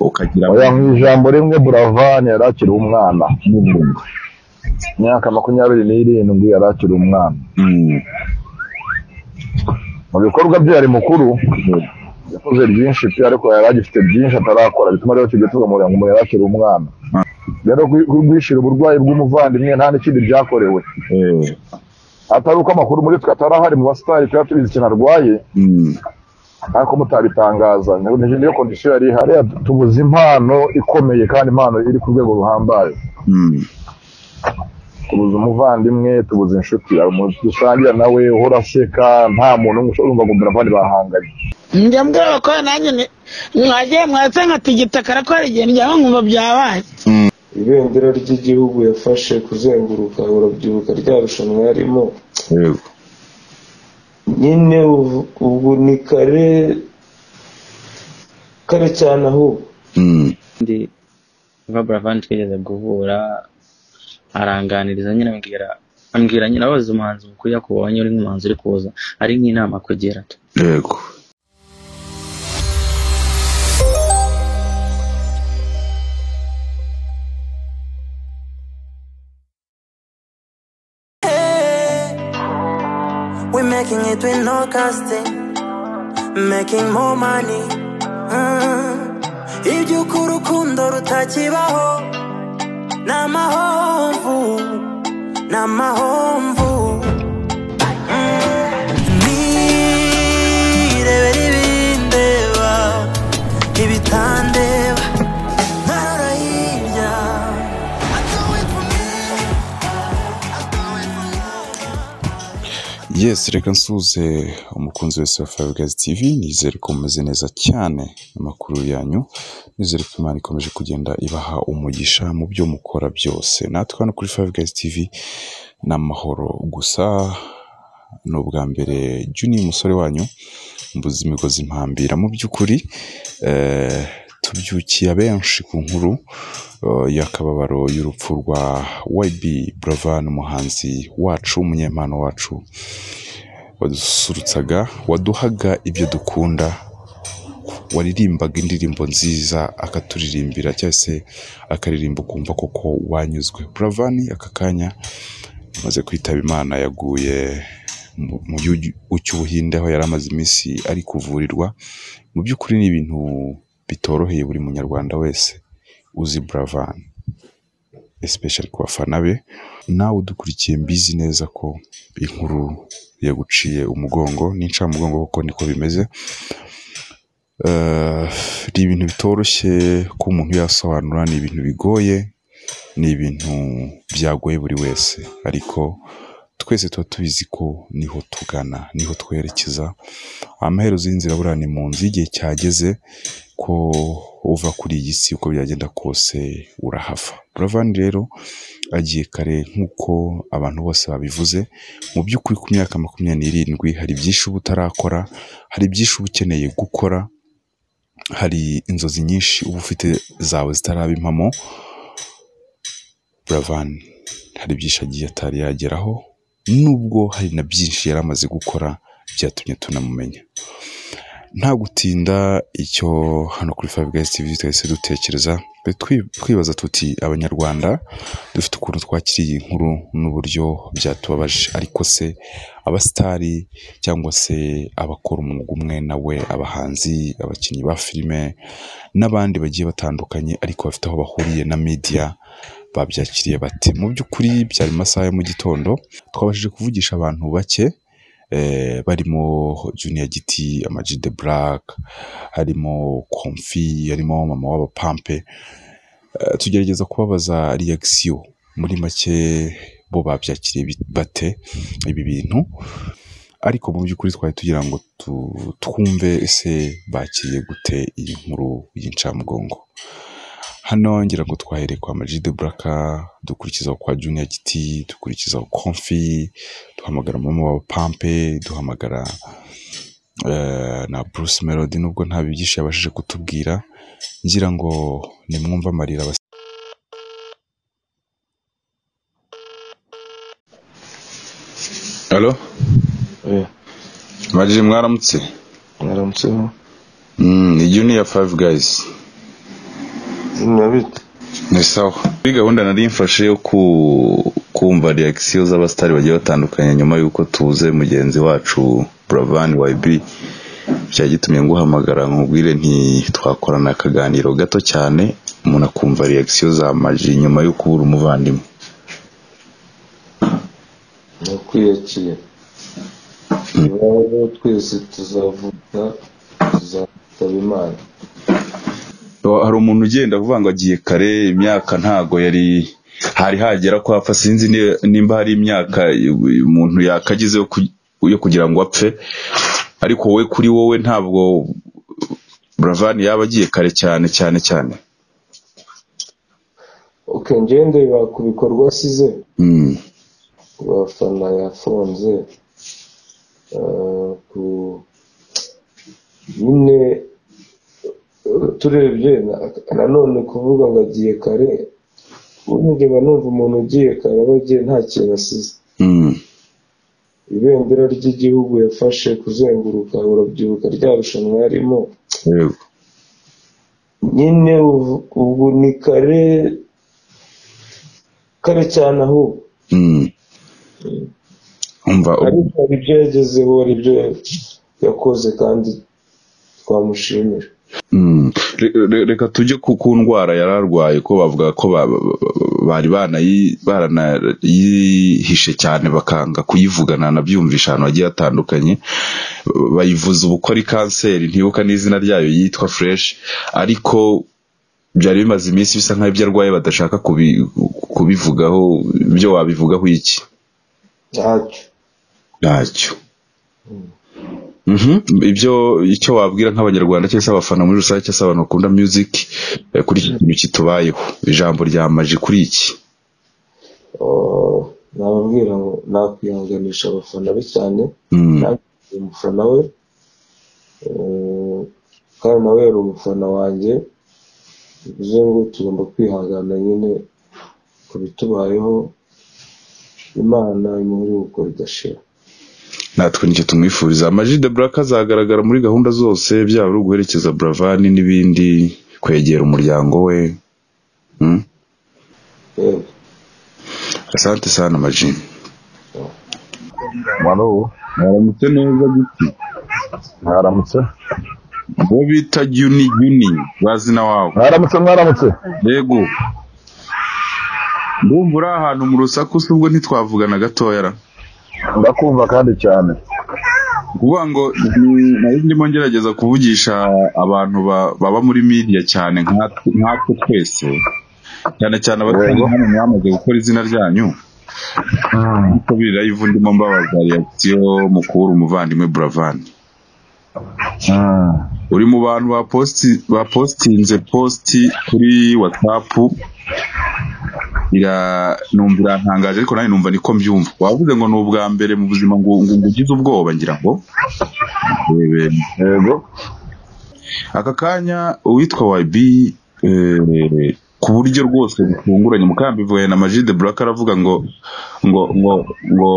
ukagira oya mu ijambo rimwe buravani yari akiri umwana imyaka makumyabiri n'irindwi yari akiri umwana mu bikorwa bye yari mukuru yakoze byinshi pe ariko yari agifite byinshi atarakora bituma rero tujya tugamurira ngo umuntu yari akiri umwana rero guhishira uburwayi bw'umuvandimwe nta n'ikindi byakorewe Eh. atari uko amakuru muri twe atarahari mu basitari tuba tubizi ikintu arwaye Mm. Ariko mutabitangaza ni niyo kondisiyo yari ihari. Tubuze impano ikomeye kandi impano iri ku rwego ruhambaye. Mm. tubuze umuvandimwe tubuze inshuti. Hari umuntu dusangira nawe uhora aseka nta muntu ushobora kumva ngo muravani bahanganye. Njya mbwira abakobwa nanjye mwagiye mwatse nkatigita karakora igihe njyaho nkumva byabaye. Ibendera ry'igihugu yafashe kuzenguruka urabyibuka rya rushanwa yarimo. Yego. Nyine ubu- ubu ni kare kare cyane ahubwo Mm. ndi Eva Buravan twigeze guhura aranganiriza nyine ambwira ambwira nyine abaza umuhanzi mukuru yakubonye uri nk'umuhanzi uri kuza ari nk'inama kugira ati Yego. It with no casting, making more money. Iby'uko urukundo rutakibaho ni amahomvu, ni amahomvu. Nirebera ibindeba, ibitandeba, love. yes reka nsuze umukunzi wese wa Guys TV nizere ko mumeze neza cyane. Amakuru yanyu. Nizere ko imana ikomeje kugenda ibaha umugisha mu byo mukora byose. Natwe hano kuri Guys TV ni amahoro gusa. Ni ubwa mbere Juni umusore wanyu mbuze imigozi impambira mu by'ukuri eh, tubyukiye abenshi ku nkuru eh, y'akababaro y'urupfu rwa YB Buravan umuhanzi wacu umunyempano wacu wadusurutsaga waduhaga ibyo dukunda waririmbaga indirimbo nziza akaturirimbira cyangwa se akaririmba ukumva koko wanyuzwe. Buravan aka kanya amaze kwitaba imana yaguye mu gihugu cy'ubuhinde aho yari amaze iminsi ari kuvurirwa. Mu by'ukuri ni ibintu bitoroheye buri munyarwanda wese uzi Buravan especially ku bafana be. Nawe udukurikiye mbizi neza ko inkuru yaguciye umugongo n'incamugongo kuko niko bimeze. Eh, ni ibintu bitoroshye ko umuntu yasobanura ni ibintu bigoye ni ibintu byagoye buri wese. Ariko twese tuba tubizi ko ni ho tugana ni ho twerekeza. Amaherezo y'inzira buriya ni mu nzu igihe cyageze ko uva kuri iyi si uko byagenda kose urahava. Buravan rero agiye kare nk'uko abantu bose babivuze. Mu by'ukuri ku myaka makumyabiri n'irindwi hari byinshi uba utarakora hari byinshi uba ukeneye gukora hari inzozi nyinshi uba ufite zawe zitaraba impamo. Buravan hari byinshi agiye atari yageraho. Nubwo hari na byinshi yari amaze gukora byatumye tunamumenya. Nta gutinda icyo hano kuri Five Guys TV twese dutekereza twibaza tuti abanyarwanda dufite ukuntu twakiriye iyi nkuru n'uburyo byatubabaje. Ariko se abasitari cyangwa se abakora umwuga umwe nawe abahanzi abakinnyi ba filime n'abandi bagiye batandukanye ariko bafite aho bahuriye na media babyakiriye bate mu by'ukuri byari mu masaha ya mu gitondo twabashije kuvugisha abantu bake eh, barimo Junior Giti Ama G The Black harimo Komfi harimo mama w'abapampe Eh, tugerageza kubabaza reaction muri make bo babyakiriye bate ibi bintu. Ariko mu by'ukuri twari tugira ngo twumve ese bakiriye gute iyi nkuru y'incamugongo. Hano ngira ngo twahereye kwa Ama G The Black dukurikizaho kwa Junior Giti dukurikizaho Komfi duhamagara mama wa Pampe duhamagara eh, na Bruce Melody nubwo nta byinshi yabashije kutubwira ngira ngo nimwumve amarira Halo Eh, Majije mwaramutse? Mwaramutseho Mm, ni Junior Five Guys. Ni sawa kuri gahunda nari mfashe yo ku- kumva reakisiyo z'abasitari bagiye batandukanye nyuma y'uko tuze mugenzi wacu buravani wayibi byari gitumye nguhamagara nkubwire nti twakorana akaganiro gato cyane umuntu akumva reakisiyo za maji nyuma yo kubura umuvandimwe. Ni ukwiyakira iwabo twese tuzavuga tuzataba imana hari umuntu ugenda avuga ngo agiye kare imyaka ntago yari hari hagera ko apfa sinzi ni- nimba hari imyaka umuntu yakagize yo ku- yo kugira ngo apfe. Ariko wowe kuri wowe ntabwo buravani yaba agiye kare cyane cyane cyane. Ok njyewe ndeba ku bikorwa asize Mm, ku bafana yafunze ku nyine eh, turebye na- nanone kuvuga ngo agiye kare ubundi mba numva umuntu ugiye kare aba agiye nta kintu asize. Mm, ibendera ry'igihugu yafashe kuzenguruka urabyibuka rya rushanwa yarimo. Nyine ubu- ni kare kare cyane ahubwo Mm. umva ariko hari ibyo yagezeho hari ibyo yakoze kandi twamushimira. Reka tujye ku ndwara yari arwaye ko bavuga ko ba- ba- ba- bari baranayihishe cyane bakanga kuyivugana nabyumvisha ahantu hagiye hatandukanye bayivuza ubu ko ari kanseri ntibuka n'izina ryayo yitwa fresh ariko byari bimaze iminsi bisa nk'aho ibyo arwaye badashaka kubi- kubivugaho ibyo wabivugaho iki? Ntacyo. Ntacyo. Mhm. Ibyo icyo wabwira nk'abanyarwanda cyangwa se abafana muri rusange cyangwa se abantu bakunda music eh, kuri iki kintu kitubayeho. Ijambo rya maji kuri iki? Oh, nababwira ngo nakwihanganisha abafana be cyane Mm, ndi umufana we. Eh, kandi nawe yari umufana wanjye. Bivuze ngo tugomba kwihangana nyine ku bitubayeho. Imana imuhuri gukora idashira natwe ni cyo tumwifuriza. Amaji de black azagaragara muri gahunda zose byaba ari uguherekeza buravani n'ibindi kwegera umuryango we. Mm. yewe asante sana maji manu mwaramutse neza giti mwaramutse? Uwo bita juni juni bazina wawe. Mwaramutse mwaramutse. Yego. Ndumva uri ahantu mu rusaku ubwo ntitwavugana gatoya ra. Ndakumva kandi cyane. Kuvuga ngo nari ndimo ngerageza kuvugisha abantu ba- baba muri media cyane nkatwe twese. Cyane cyane abatari Yego. hano mwamaze gukora izina ryanyu. Ariko biri live ndimo mbabaza reaction mu kubura umuvandimwe buravani Mm. uri mu bantu baposti bapostinze posti kuri whatsapp. Numva irantangaje ariko nanjye numva niko mbyumva. Wavuze ngo ni ubwa mbere mu buzima ngo ugize ubwoba ngira ngo? Yego. Aka kanya uwitwa YB eh, ku buryo rwose butunguranye mukambivuye na Majid Black aravuga ngo ngo ngo ngo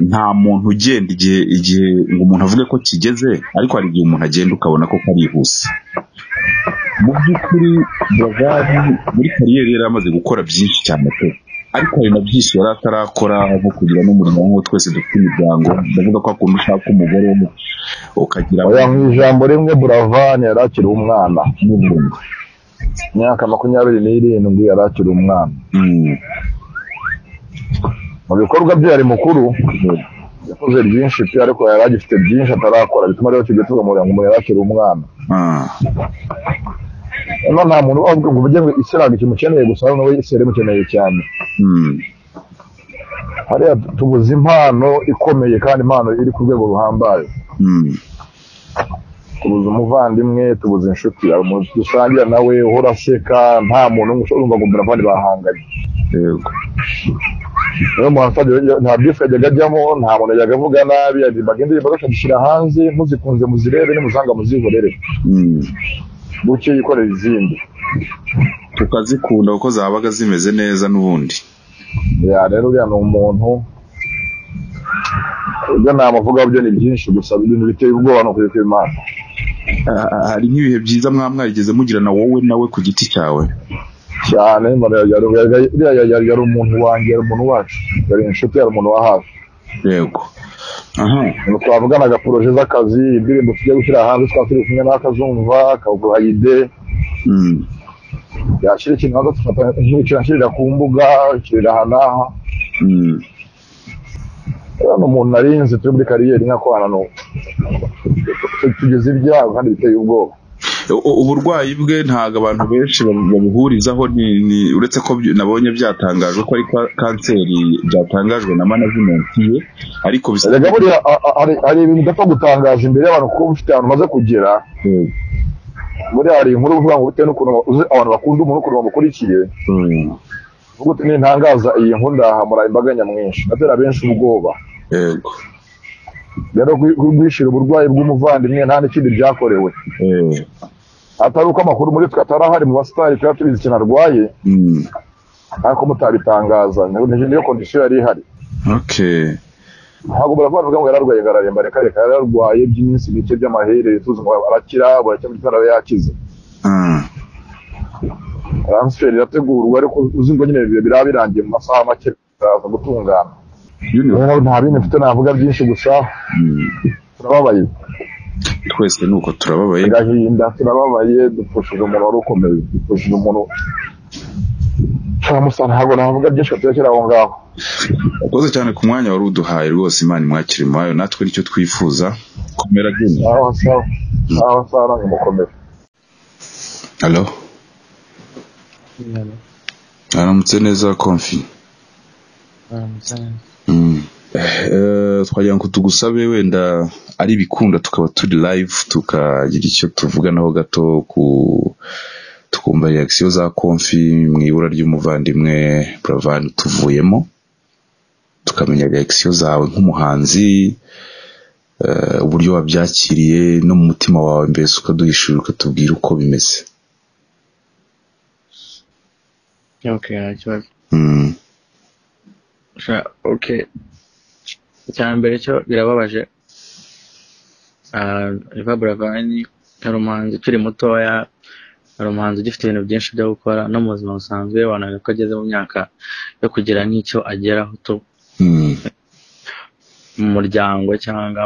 nta muntu ugenda igihe igihe ngo umuntu avuge ko kigeze ariko hari igihe umuntu agenda ukabona ko karihuse mu by'ukuri Buravan muri kariyeri yari amaze gukora byinshi cyane pe. Ariko hari na byinshi yari atarakora nko kugira n'umurimo nk'uwo twese dufite imiryango. Ndavuga ko akunda ushaka umugore ukagira mu ijambo rimwe buravani yari akiri umwana. N'ubundi imyaka makumyabiri n'irindwi yari akiri umwana. Mu bikorwa bye yari mukuru. Yakoze byinshi pe ariko yari agifite byinshi atarakora. Bituma rero tujya tugamurira ngo umuntu yari akiri umwana. Noneho nta muntu uvuga ngo uvuge ngo isi ntabwo ikimukeneye gusa hano nawe isi yari imukeneye cyane Mm. hariya tubuze impano ikomeye kandi impano iri ku rwego ruhambaye Mm. tubuze umuvandimwe tubuze inshuti umuntu dusangira nawe uhora aseka nta muntu n'umwe ushobora kumva ngo buravani bahanganye Yego. niyo muntu atajya- nta bifu yajyaga ajyamo nta muntu yajyaga avuga nabi yaririmbaga indirimbo akazishyira hanze muzikunze muzirebe nimuzanga muzihorere Mm. Buke yikorera izindi. Tukazikunda kuko zabaga zimeze neza n'ubundi. Ya rero uriya ni umuntu. Ibyo namuvugaho byo ni byinshi gusa ibintu biteye ubwoba ni ukuri kw'imana hari nk'ibihe byiza mwaba mwarigeze mugirana wowe nawe ku giti cyawe? Cyane yari umuntu wanjye yari umuntu wacu. Yari inshuti yari umuntu wa hafi yego. Umuntu twavuganaga poroje z'akazi indirimbo tugiye gushyira hanze twaba turi kumwe n'akazumva akaguha ide Mm. yashyira ikintu hanze tufata nk'icyo nshyirira ku mbuga nshyirira aha n'aha Mm. rero ni umuntu narinzi turi muri kariyeri nk'akorana n'ubu tugeze ibyago kandi biteye ubwoba uburwayi bwe ntabwo abantu benshi ni uretse ko nabonye byatangajwe ko ari ka- kanseri byatangajwe na management ye ariko bisa hari ibintu udapfa gutangaza imbere y'abantu kuko ufite ahantu umaze kugera. Yego. buriya hari inkuru uvuga ngo bitewe n'ukuntu abantu bakunda umuntu ukuntu bamukurikiye. Mm. uvuga uti nintangaza iyi nkuru ndahamura imbaga nyamwinshi. Atera benshi ubwoba. Yego. Rero rwishira uburwayi bw'umuvandimwe nta n'ikindi byakorewe. Eh. Atari uko amakuru muri twe atari ahari mu basitari tuba tubizi ikintu arwaye. Mm. ariko mutabitangaza. Ni- niyo kondisiyo yari ihari. Okay ntabwo baravuga ngo yararwaye araremba. Reka reka yararwaye by'iminsi mike by'amaherere tuzi ngo arakira buracya muri aba yakize. Transfer irategurwa ariko uzi ngo nyine biraba birangiye mu masaha make biraza gutungana. Nta bindi mfite navuga byinshi gusa. Mm. turababaye. Twese nuko turababaye. Agahinda turababaye dupfushije umuntu wari ukomeye dupfushije umuntu turamusa ntabwo navuga byinshi turekera aho ngaho. Urakoze cyane ku mwanya wari uduhaye rwose imana imwakire imuhayo natwe ni cyo twifuza. Komera Junior. aho sawa. Aho sawa. Mukomere. Hello? aramutse neza konfi? Mm. Eh, twagira ngo tugusabe wenda ari ibikunda tukaba turi live tukagira icyo tuvuganaho gato ku tukumva reaction za konfi mu ibura ry'umuvandimwe Buravan tuvuyemo. Tukamenya reaction zawe nk'umuhanzi eh, uburyo wabyakiriye no mu mutima wawe mbese ukaduhishurira ukatubwira uko bimeze. Okay nta kibazo mm. Sha- okay icya mbere cyo birababaje Ah, Eva Buravani yari umuhanzi ukiri mutoya yari umuhanzi ugifite ibintu byinshi byo gukora no mu buzima busanzwe wabonaga ko ageze mu myaka yo kugira n'icyo ageraho tu Mm. mu muryango cyangwa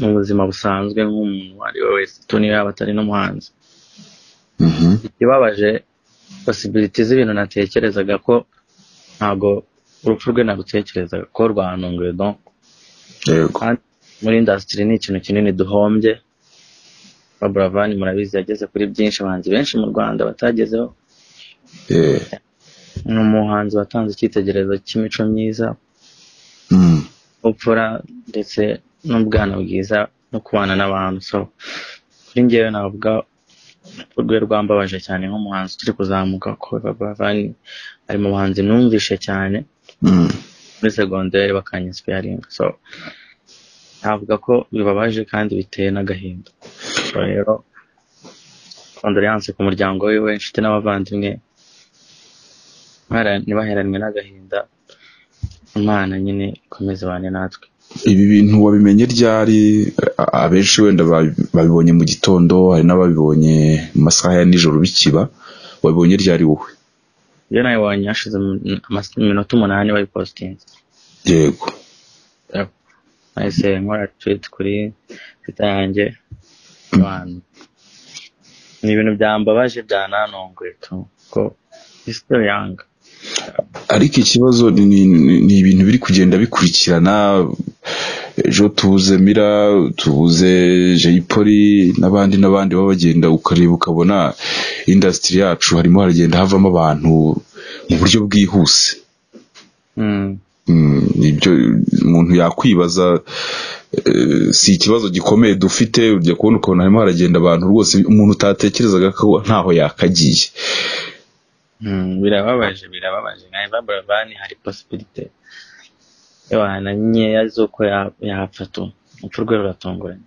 mu buzima busanzwe nk'umuntu uwo ari we wese tu niyo yaba atari n'umuhanzi Mhm. ikibabaje posibiliti z'ibintu natekerezaga ko ntabwo urupfu rwe narutekerezaga ko rwantunguye kandi muri indasitiri ni ikintu kinini duhombye Buravani murabizi yageze kuri byinshi abahanzi benshi mu Rwanda batagezeho Eh. ni umuhanzi watanze icyitegererezo cy'imico myiza Mm. ubupfura ndetse n'ubwana bwiza no kubana n'abantu so kuri njyewe navuga urwe rwambabaje cyane nk'umuhanzi ukiri kuzamuka ko Buravani ari mu bahanzi numvishe cyane. Muri segonderi bakanyinsipiyaringa so navuga ko bibabaje kandi biteye n'agahinda. So rero kondoleyanse ku muryango wiwe inshuti n'abavandimwe Ntibahera- ntibaheranwe n'agahinda imana nyine ikomeze bane natwe. Ibi bintu wabimenye ryari? Abenshi wenda babi- babibonye mu gitondo hari n'ababibonye mu masaha ya nijoro bikiba. Wabibonye ryari wowe? Iyo nabibonye hashize iminota umunani bayipositinze yego. Nahise nkora tweet kuri twitter yanjye. Abantu. Ni ibintu byambabaje byananongoye tu ko isitori yanga ariko ikibazo ni, ni, ni- ni ibintu biri kugenda bikurikirana ejo tubuze mira tubuze jay polly n'abandi n'abandi baba bagenda ukareba ukabona industry yacu harimo haragenda havamo abantu mu buryo bwihuse. Mm. Mm, ni byo umuntu yakwibaza eh, si ikibazo gikomeye dufite ujya kubona ukabona harimo haragenda abantu rwose umuntu utatekerezaga ko ntaho yakagiye. Mm, birababaje birababaje. Nka Buravani hari posibilite yohana nkeya z'uko ya- yapfa tu urupfu rwe ruratunguranye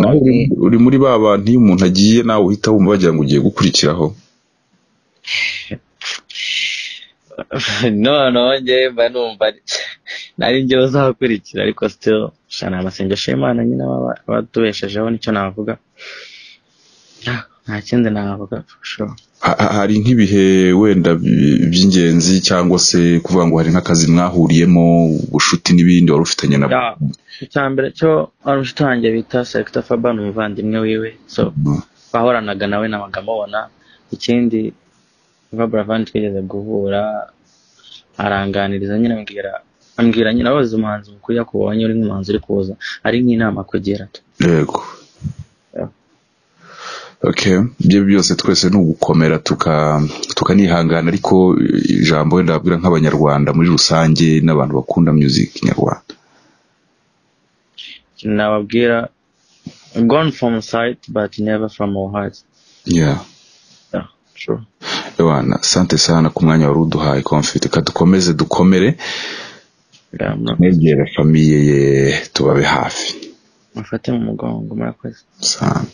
nawe uri- uri muri ba bantu iyo umuntu agiye nawe uhita wumva wagira ngo ugiye gukurikiraho. Noneho njyewe mba numva ari- nari njye uzakurikira ariko still shana amasengesho y'imana nyine aba aba atubeshejeho ni cyo navuga. Ah, nta kindi navuga hari nk'ibihe wenda by'ingenzi cyangwa se kuvuga ngo hari nk'akazi mwahuriyemo ubushuti n'ibindi wari ufitanye na Ya, icya mbere cyo wari inshuti wanjye bita Selector Faban umuvandimwe wiwe so twahoranaga nawe nabaga mubona ikindi Eva Buravan twigeze guhura aranganiriza nyine ambwira ambwira nyine abaza umuhanzi mukuru yakubonye uri nk'umuhanzi uri kuza ari nk'inama kugira yego. Okay. Ibyo byose twese ni ugukomera tuka tukanihangana. Ariko ijambo wenda babwira nk'abanyarwanda muri rusange n'abantu bakunda music nyarwanda. Nababwira gone from sight but never from our hearts yeah. Sante sana ku mwanya wari uduhaye confit. Ka dukomeze dukomere. Mwegere famiye ye tubabe hafi. Mufate mu mugongo murakoze. Sana.